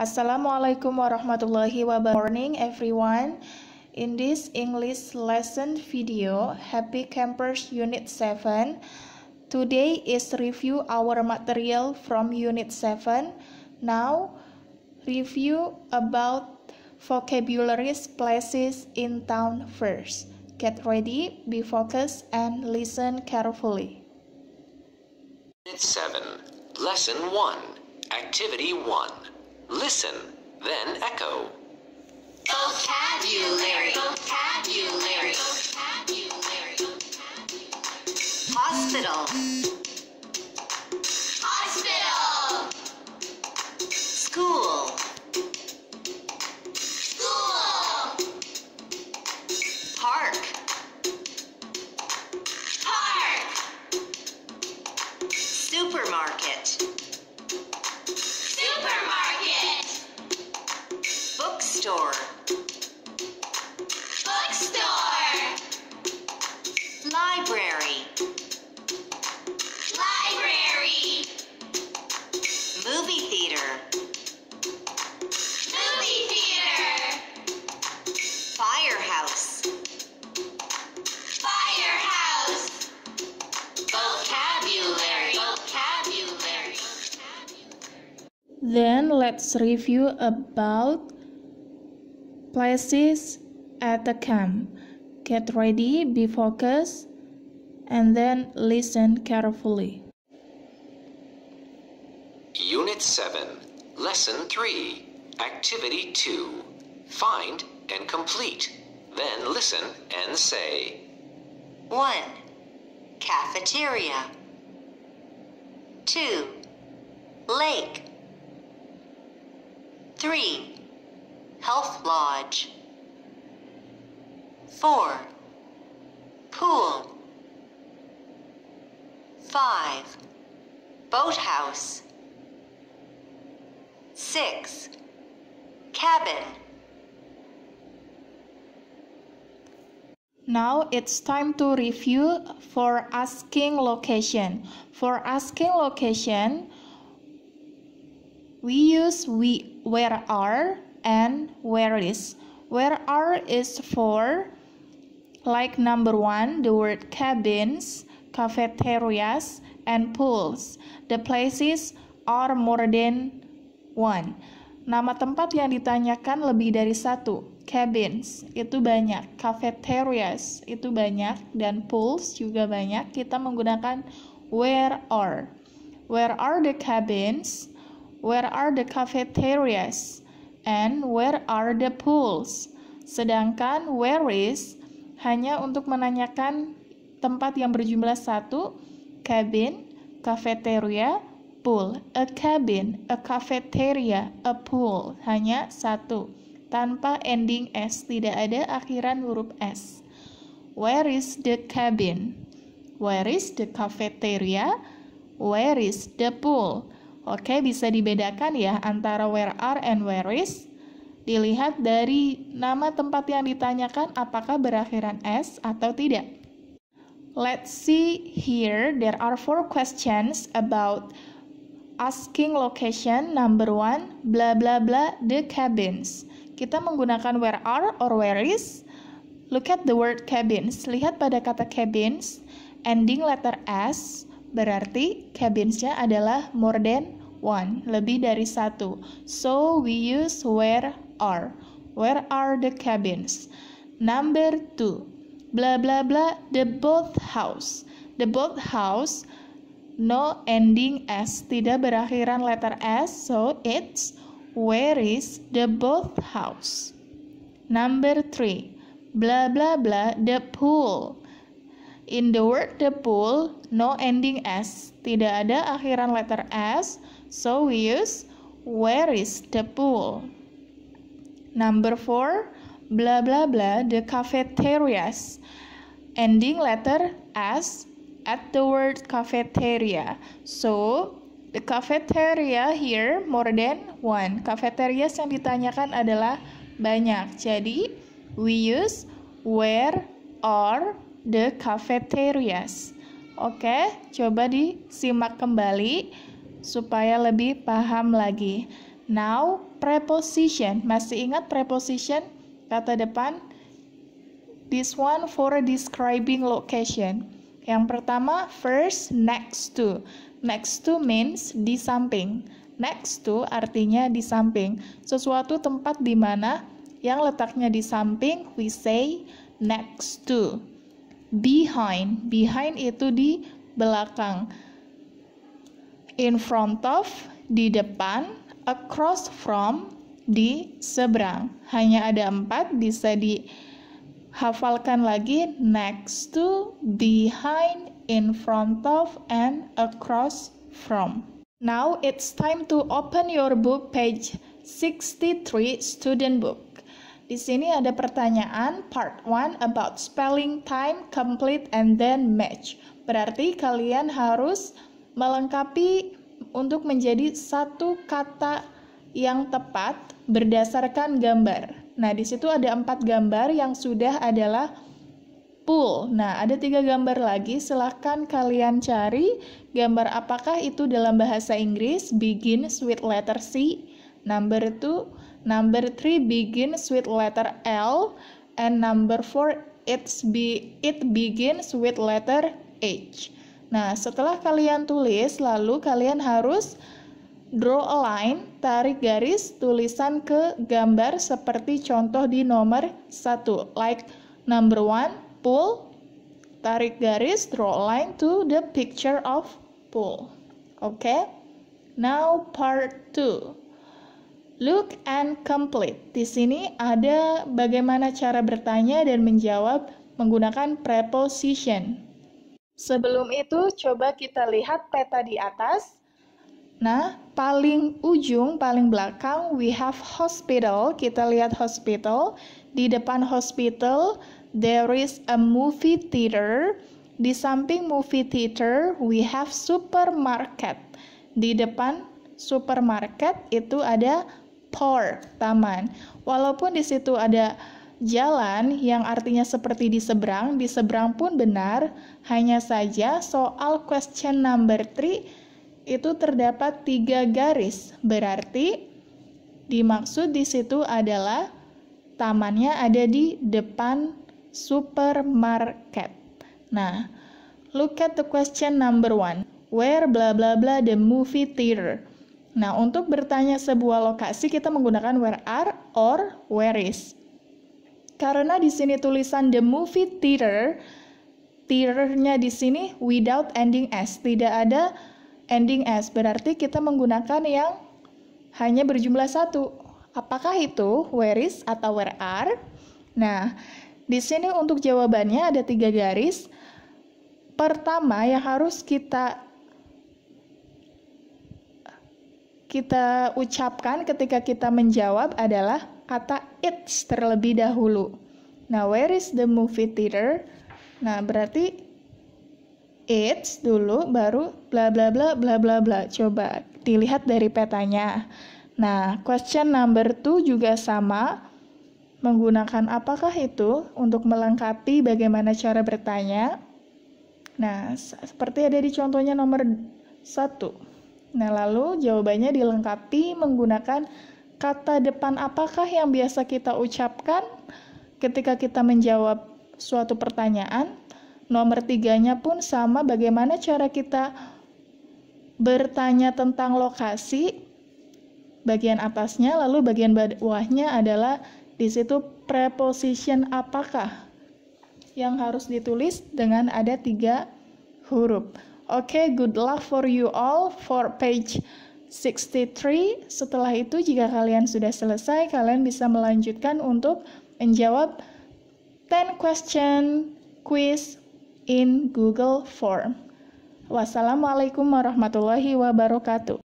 Assalamualaikum warahmatullahi wabarakatuh. Morning everyone. In this English lesson video, Happy Campers Unit 7, today is review our material from Unit 7. Now, review about vocabularies places in town first. Get ready, be focused, and listen carefully. Unit 7, Lesson 1, Activity 1. Listen, then echo. Vocabulary. Vocabulary. Vocabulary. Hospital. Hospital. Bookstore. Bookstore. Library. Library. Movie theater. Movie theater. Firehouse. Firehouse. Vocabulary. Vocabulary. Then let's review about places at the camp. Get ready, be focused, and then listen carefully. Unit 7, Lesson 3, Activity 2. Find and complete. Then listen and say. 1. Cafeteria. 2. Lake. 3. Health Lodge. 4. Pool. 5. Boathouse. 6. Cabin. Now it's time to review for asking location. For asking location, we use we where are and where is. Where are is for like number one, the word cabins, cafeterias, and pools. The places are more than one. Nama tempat yang ditanyakan lebih dari satu. Cabins itu banyak, cafeterias itu banyak, dan pools juga banyak. Kita menggunakan where are. Where are the cabins? Where are the cafeterias? And where are the pools? Sedangkan where is hanya untuk menanyakan tempat yang berjumlah satu, cabin, cafeteria, pool. A cabin, a cafeteria, a pool. Hanya satu. Tanpa ending S, tidak ada akhiran huruf S. Where is the cabin? Where is the cafeteria? Where is the pool? Oke, bisa dibedakan ya antara where are and where is. Dilihat dari nama tempat yang ditanyakan apakah berakhiran S atau tidak. Let's see here there are four questions about asking location number one blah blah blah the cabins. Kita menggunakan where are or where is. Look at the word cabins. Lihat pada kata cabins ending letter S berarti cabinsnya adalah more than one, lebih dari satu. So we use where are. Where are the cabins? Number two, blah blah blah the boat house. The boat house no ending S, tidak berakhiran letter S, so it's where is the boat house? Number three, blah blah blah the pool. In the word the pool, no ending S, tidak ada akhiran letter S, so we use where is the pool. Number four, blah blah blah the cafeterias. Ending letter S at the word cafeteria. So, the cafeteria here more than one. Cafeterias yang ditanyakan adalah banyak. Jadi, we use where are the cafeterias. Oke, coba disimak kembali supaya lebih paham lagi. Now, preposition. Masih ingat preposition? Kata depan. This one for describing location. Yang pertama, first, next to. Next to means di samping. Next to artinya di samping. Sesuatu tempat di mana yang letaknya di samping, we say next to. Behind. Behind itu di belakang. In front of, di depan across from di seberang. Hanya ada empat, bisa dihafalkan lagi next to, behind, in front of, and across from. Now it's time to open your book page 63 student book. Di sini ada pertanyaan part 1 about spelling time, complete, and then match. Berarti kalian harus melengkapi untuk menjadi satu kata yang tepat berdasarkan gambar. Nah, di situ ada empat gambar yang sudah adalah pool. Nah, ada tiga gambar lagi. Silahkan kalian cari gambar apakah itu dalam bahasa Inggris. Begins with letter C. Number two, number three begins with letter L, and number four it's be it begins with letter H. Nah, setelah kalian tulis, lalu kalian harus draw a line, tarik garis tulisan ke gambar seperti contoh di nomor 1. Like number 1, pull, tarik garis, draw a line to the picture of pull. Oke? Okay? Now part 2. Look and complete. Di sini ada bagaimana cara bertanya dan menjawab menggunakan preposition. Sebelum itu, coba kita lihat peta di atas. Nah, paling ujung, paling belakang, we have hospital. Kita lihat hospital. Di depan hospital, there is a movie theater. Di samping movie theater, we have supermarket. Di depan supermarket itu ada park, taman. Walaupun di situ ada jalan yang artinya seperti di seberang, di seberang pun benar, hanya saja soal question number 3 itu terdapat tiga garis, berarti dimaksud di situ adalah tamannya ada di depan supermarket. Nah, look at the question number one. Where bla bla bla the movie theater. Nah, untuk bertanya sebuah lokasi kita menggunakan where are or where is. Karena di sini tulisan the movie theater, theaternya di sini without ending s, tidak ada ending s, berarti kita menggunakan yang hanya berjumlah satu. Apakah itu where is atau where are? Nah, di sini untuk jawabannya ada tiga garis. Pertama yang harus kita kita ucapkan ketika kita menjawab adalah kata it's terlebih dahulu. Nah, where is the movie theater? Nah, berarti it's dulu baru bla bla bla bla bla bla. Coba dilihat dari petanya. Nah, question number 2 juga sama. Menggunakan apakah itu untuk melengkapi bagaimana cara bertanya? Nah, seperti ada di contohnya nomor 1. Nah, lalu jawabannya dilengkapi menggunakan kata depan apakah yang biasa kita ucapkan ketika kita menjawab suatu pertanyaan? Nomor tiganya pun sama bagaimana cara kita bertanya tentang lokasi bagian atasnya lalu bagian bawahnya adalah di situ preposition apakah yang harus ditulis dengan ada tiga huruf. Oke, okay, good luck for you all for page 63. Setelah itu jika kalian sudah selesai, kalian bisa melanjutkan untuk menjawab 10 question quiz in Google Form. Wassalamualaikum warahmatullahi wabarakatuh.